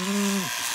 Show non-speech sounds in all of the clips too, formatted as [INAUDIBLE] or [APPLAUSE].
Mm.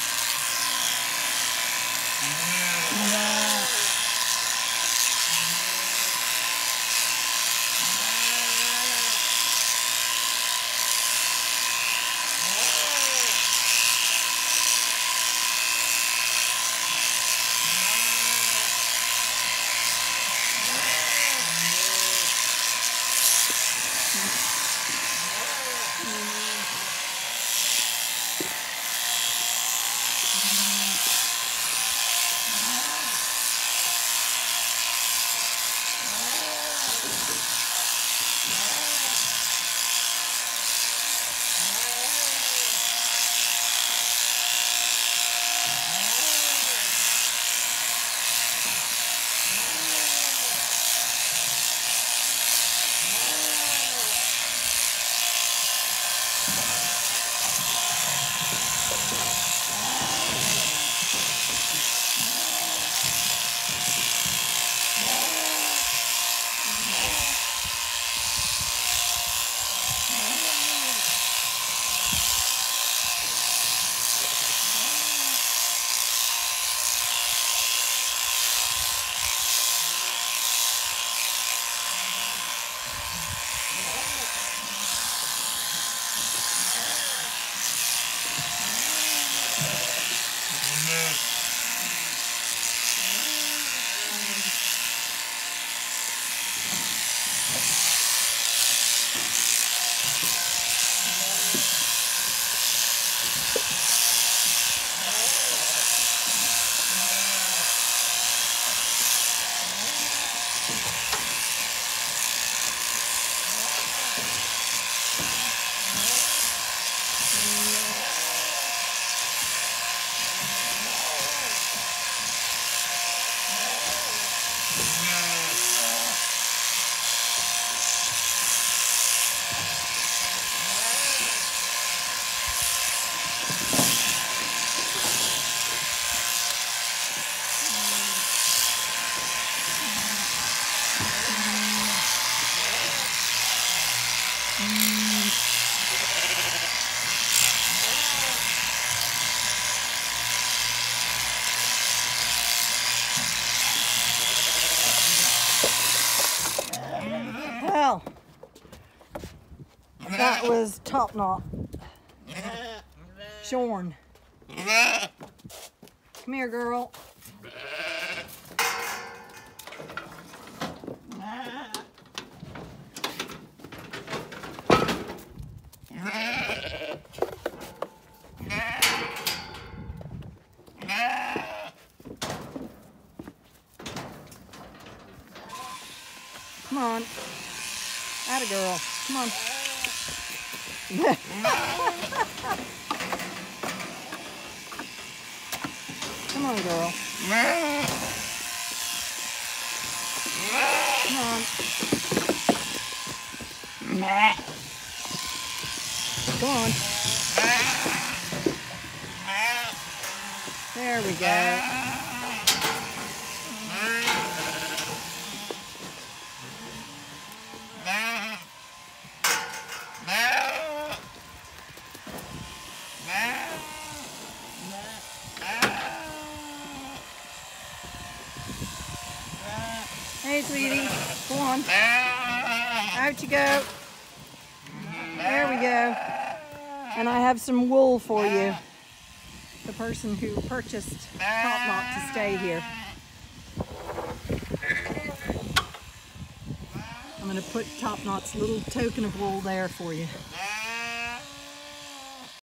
Oh. That [LAUGHS] was TopKnot. [LAUGHS] Shorn. Come here, girl. Come on. Atta girl. Come on. Come on, girl. Come on. Come on. There we go. Hey, sweetie. Go on. Out you go. There we go. And I have some wool for you. The person who purchased TopKnot to stay here. I'm going to put TopKnot's little token of wool there for you.